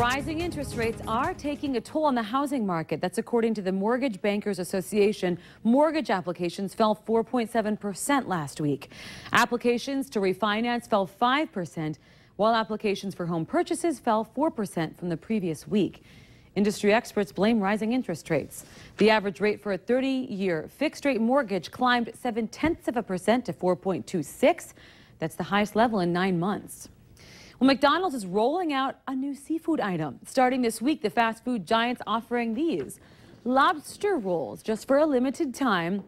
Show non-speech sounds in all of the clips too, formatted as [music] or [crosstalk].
Rising interest rates are taking a toll on the housing market. That's according to the Mortgage Bankers Association. Mortgage applications fell 4.7% last week. Applications to refinance fell 5%, while applications for home purchases fell 4% from the previous week. Industry experts blame rising interest rates. The average rate for a 30-year fixed-rate mortgage climbed 7 tenths of a percent to 4.26. That's the highest level in nine months. Well, McDonald's is rolling out a new seafood item. Starting this week, the fast food giant's offering these lobster rolls just for a limited time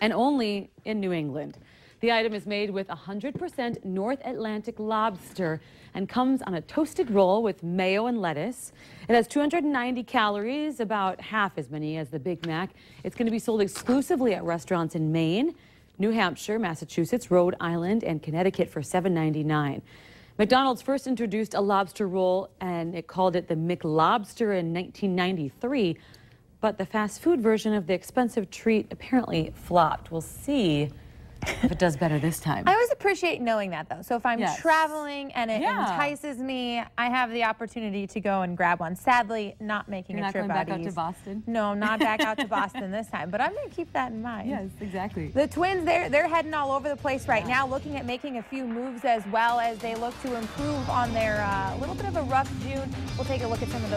and only in New England. The item is made with 100% North Atlantic lobster and comes on a toasted roll with mayo and lettuce. It has 290 calories, about half as many as the Big Mac. It's going to be sold exclusively at restaurants in Maine, New Hampshire, Massachusetts, Rhode Island, and Connecticut for $7.99. McDonald's first introduced a lobster roll and it called it the McLobster in 1993. But the fast food version of the expensive treat apparently flopped. We'll see if it does better this time. I always appreciate knowing that though. So if I'm Yes. traveling and it Yeah. entices me, I have the opportunity to go and grab one. Sadly, not making You're a trip back out to. Boston? No, not back out to [laughs] Boston this time, but I'm going to keep that in mind. Yes, exactly. The Twins, they're, they're heading all over the place right now, looking at making a few moves as well as they look to improve on their uh, little bit of a rough June. We'll take a look at some of the